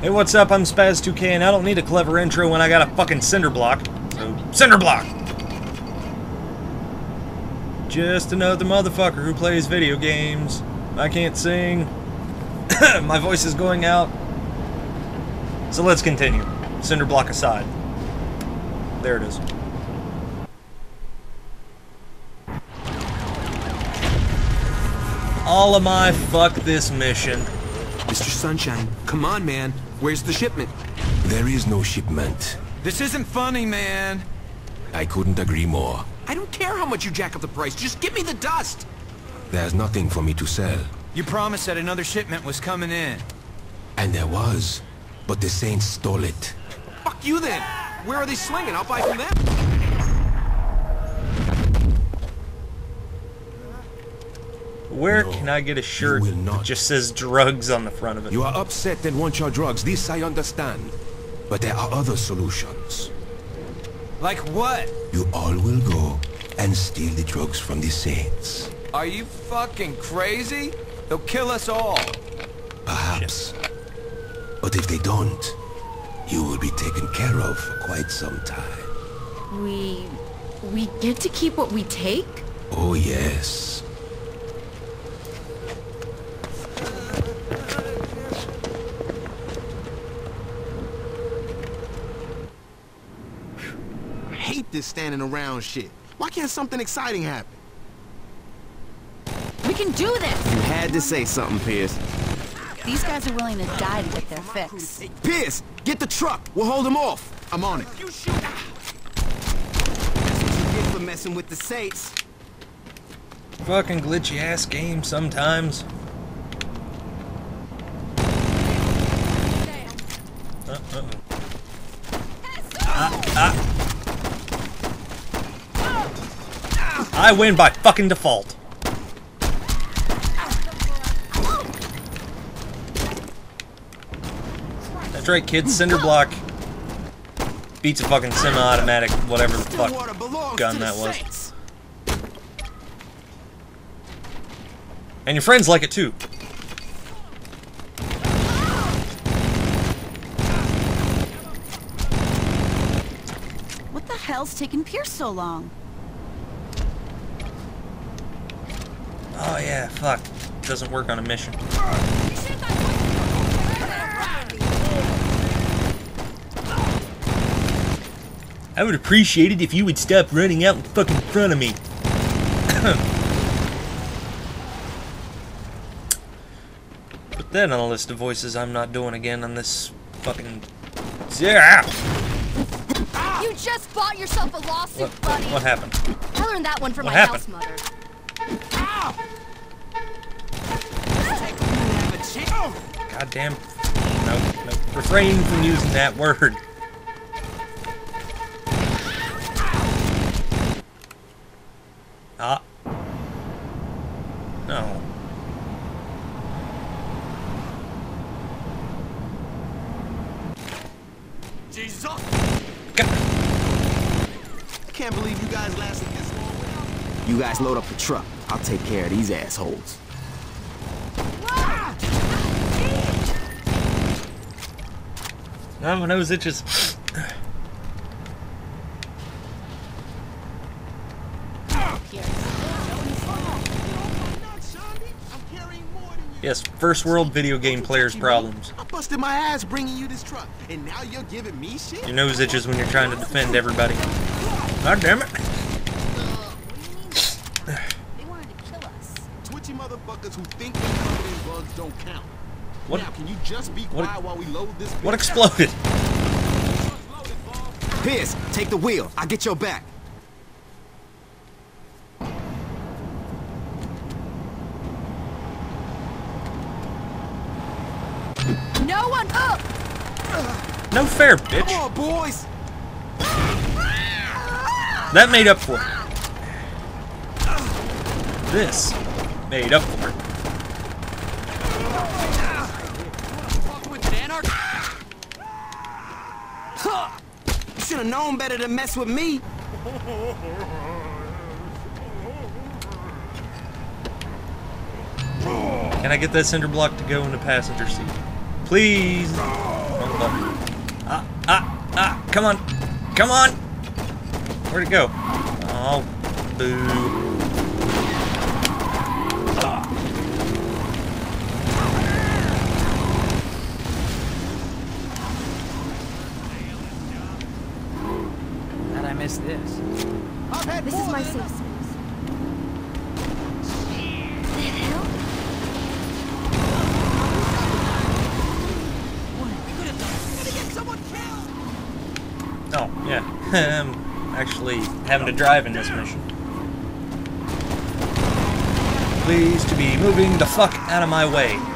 Hey, what's up? I'm Spaz2K, and I don't need a clever intro when I got a fucking cinder block. So, cinder block! Just another motherfucker who plays video games. I can't sing. My voice is going out. So let's continue. Cinder block aside. There it is. All of my fuck this mission. Mr. Sunshine, come on, man. Where's the shipment? There is no shipment. This isn't funny, man. I couldn't agree more. I don't care how much you jack up the price. Just give me the dust. There's nothing for me to sell. You promised that another shipment was coming in. And there was. But the Saints stole it. Fuck you then. Where are they slinging? I'll buy from them. Where No, can I get a shirt that just says drugs on the front of it? You are upset and want your drugs. This I understand. But there are other solutions. Like what? You all will go and steal the drugs from the Saints. Are you fucking crazy? They'll kill us all. Perhaps. But if they don't, you will be taken care of for quite some time. We... we get to keep what we take? Oh, yes. This standing around shit. Why can't something exciting happen? We can do this! You had to say something, Pierce. These guys are willing to die to get their fix. Pierce, get the truck. We'll hold them off. I'm on it. You shoot. That's what you get for messing with the Saints. Fucking glitchy ass game sometimes. Uh, uh-oh. Ah, ah. I win by fucking default. That's right, kids. Cinder block beats a fucking semi-automatic, whatever the fuck gun that was. And your friends like it too. What the hell's taking Pierce so long? Oh yeah, fuck. Doesn't work on a mission. I would appreciate it if you would stop running out in fucking front of me. Put that on a list of voices I'm not doing again on this fucking... Yeah! You just bought yourself a lawsuit, What, buddy. what happened? I learned that one from What my happened? house mother. God damn. No, no. Refrain from using that word. Ah. No. Jesus. God. I can't believe you guys lasted this long without You guys load up the truck. I'll take care of these assholes. No, my nose itches. Yes, first world video game players' problems. I busted my ass bringing you this truck, and now you're giving me shit? Your nose itches when you're trying to defend everybody. God damn it. They wanted to kill us. Twitchy motherfuckers who think that covered in bugs don't count. What- Now, can you just be what- quiet while we load this? What exploded? Pierce, take the wheel. I'll get your back. No one up! No fair, bitch. Come bitch. on, boys. That made up for it. This made up for it. You should have known better to mess with me. Can I get that cinder block to go in the passenger seat? Please. Ah, ah, ah, come on. Come on. Where'd it go? Oh, boo. Miss this? This is my safe space. Oh, yeah. I'm actually having to drive in this mission. Please to be moving the fuck out of my way.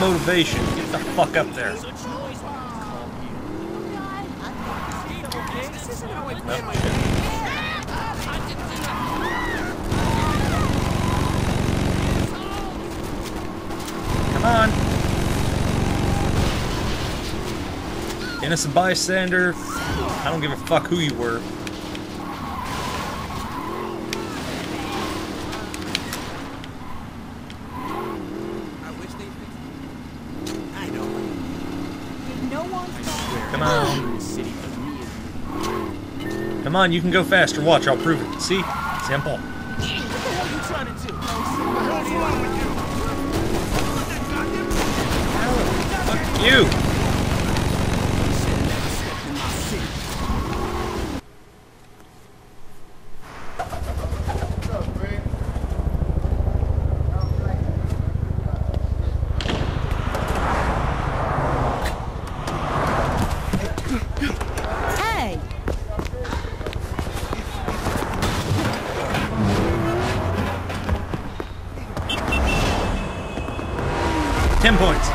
Motivation. Get the fuck up there. Come on. Innocent bystander. I don't give a fuck who you were. Come on. Come on, you can go faster. Watch, I'll prove it. See? Simple. Ten points.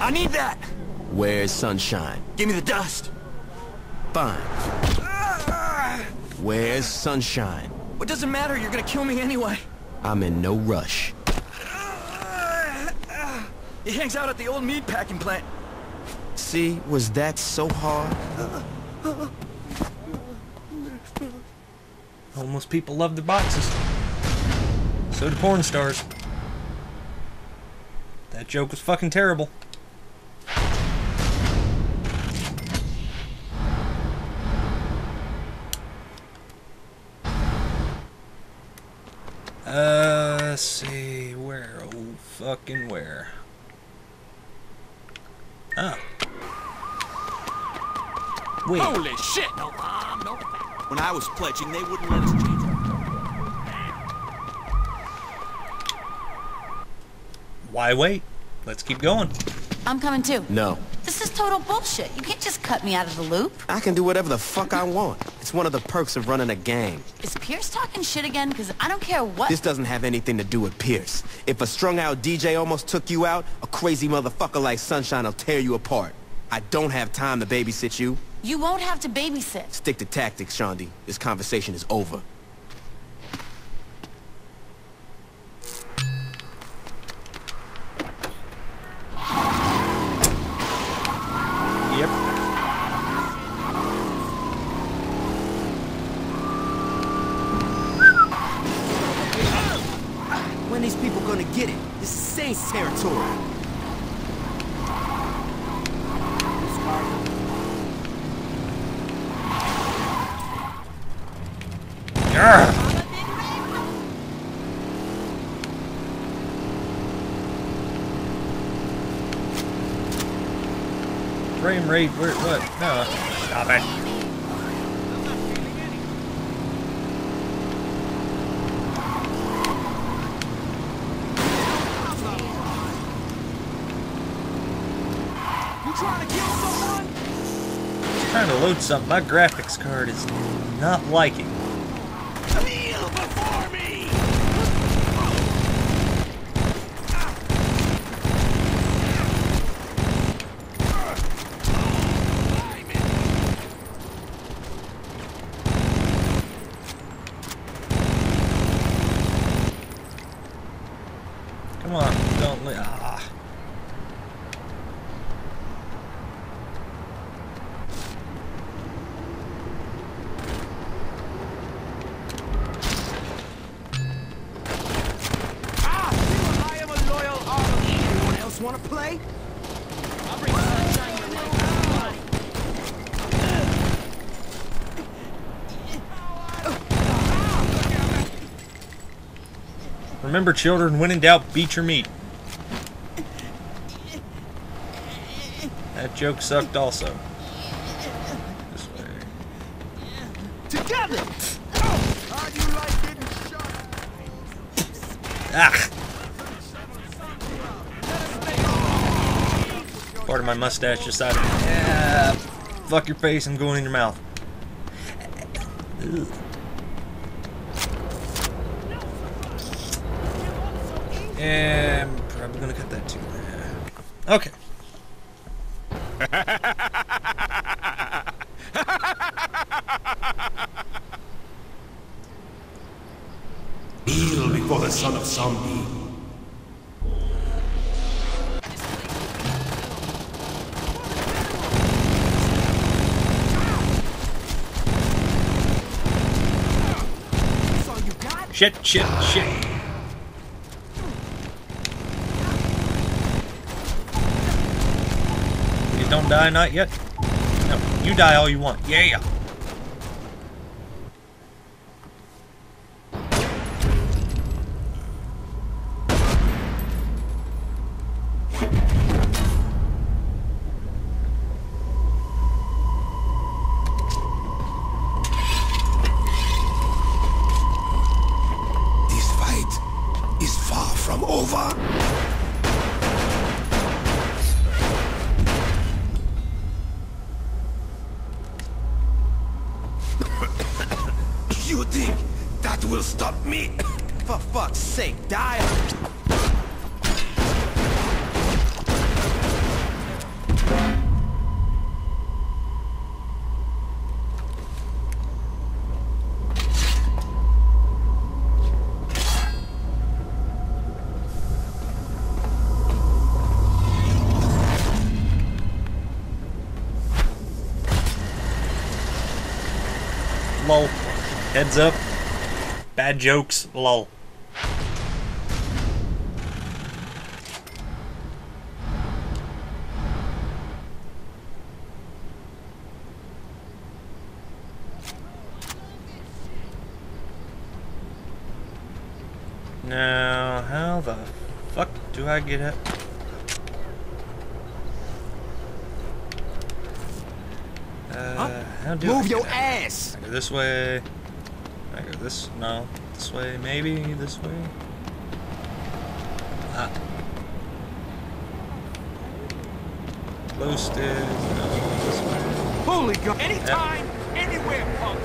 I need that! Where's sunshine? Give me the dust! Fine. Where's sunshine? What does it matter? You're gonna kill me anyway. I'm in no rush. He hangs out at the old meat packing plant. See, was that so hard? Homeless people love their boxes. So do porn stars. That joke was fucking terrible. Uh, let's see, where, oh, fucking where? Oh. Wait, Holy shit! No, um, no. When I was pledging, they wouldn't let us change our why wait? Let's keep going. I'm coming too. No. This is total bullshit. You can't just cut me out of the loop. I can do whatever the fuck I want. It's one of the perks of running a gang. Is Pierce talking shit again? Because I don't care what. This doesn't have anything to do with Pierce. If a strung-out DJ almost took you out, a crazy motherfucker like Sunshine will tear you apart. I don't have time to babysit you. You won't have to babysit. Stick to tactics, Shaundi. This conversation is over. Frame rate, where, what? No, stop it. Trying to load something. My graphics card is not liking. Before me! Come on, don't li- ah. I am a loyal army. Anyone else want to play? Remember, children, when in doubt, beat your meat. That joke sucked also. This way. Together! How you like getting shot? Ah! Part of my mustache decided, yeah, fuck your face, I'm going in your mouth. Ugh. And I'm probably gonna cut that too. Okay. Kneel before the son of Zombie. That's all you got? Shit, shit, shit. Don't die, not yet. No, you die all you want. Yeah. Heads up. Bad jokes. Lol. Now, how the fuck do I get up? Uh, how do I Move your ass! I go this way. I go this. No, this way. Maybe this way. Ah. Close stairs. No, this way. Holy God! Anytime, anywhere, punk!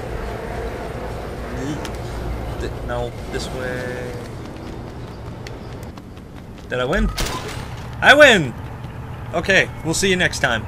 No, this way. Did I win? I win! Okay, we'll see you next time.